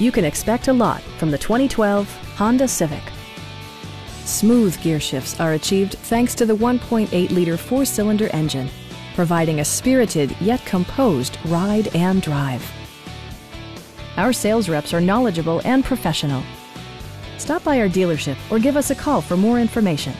You can expect a lot from the 2012 Honda Civic. Smooth gear shifts are achieved thanks to the 1.8-liter four-cylinder engine, providing a spirited yet composed ride and drive. Our sales reps are knowledgeable and professional. Stop by our dealership or give us a call for more information.